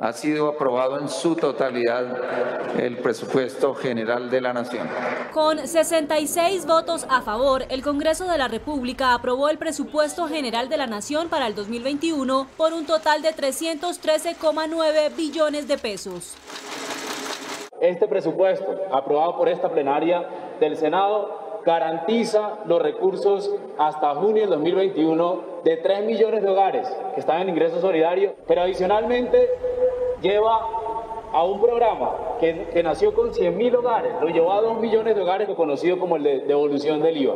Ha sido aprobado en su totalidad el presupuesto general de la Nación. Con 66 votos a favor, el Congreso de la República aprobó el presupuesto general de la Nación para el 2021 por un total de 313,9 billones de pesos. Este presupuesto, aprobado por esta plenaria del Senado, garantiza los recursos hasta junio del 2021 de 3 millones de hogares que están en ingreso solidario, pero adicionalmente lleva a un programa que, que nació con 100 mil hogares, lo llevó a 2 millones de hogares, conocido como el de devolución del IVA.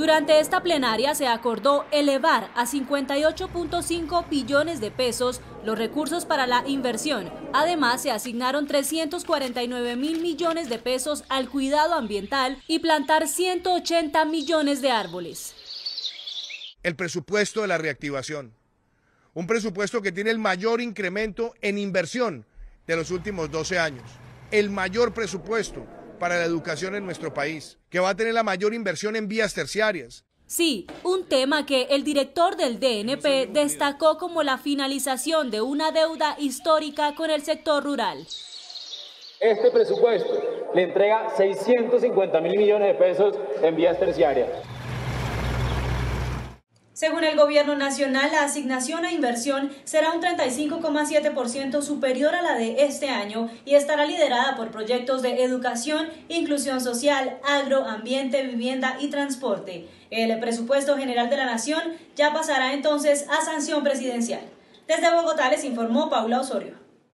Durante esta plenaria se acordó elevar a 58.5 billones de pesos los recursos para la inversión. Además, se asignaron 349 mil millones de pesos al cuidado ambiental y plantar 180 millones de árboles. El presupuesto de la reactivación. Un presupuesto que tiene el mayor incremento en inversión de los últimos 12 años. El mayor presupuesto para la educación en nuestro país, que va a tener la mayor inversión en vías terciarias. Sí, un tema que el director del DNP destacó como la finalización de una deuda histórica con el sector rural. Este presupuesto le entrega 650 mil millones de pesos en vías terciarias. Según el Gobierno Nacional, la asignación a inversión será un 35,7% superior a la de este año y estará liderada por proyectos de educación, inclusión social, agro, ambiente, vivienda y transporte. El presupuesto general de la Nación ya pasará entonces a sanción presidencial. Desde Bogotá les informó Paula Osorio.